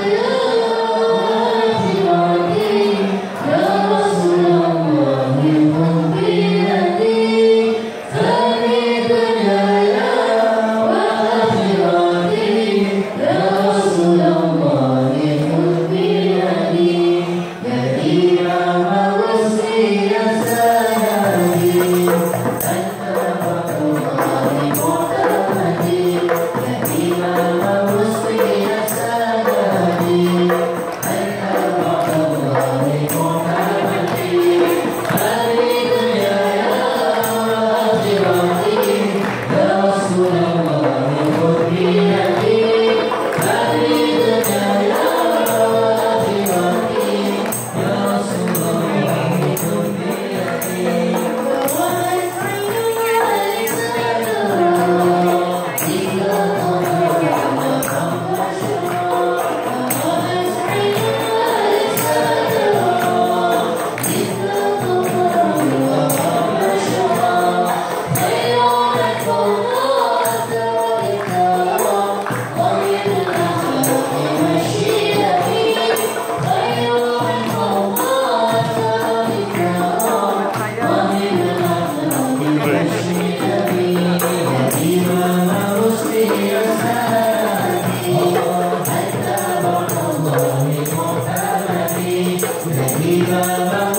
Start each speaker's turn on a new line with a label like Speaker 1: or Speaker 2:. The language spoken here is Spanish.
Speaker 1: Hallelujah. La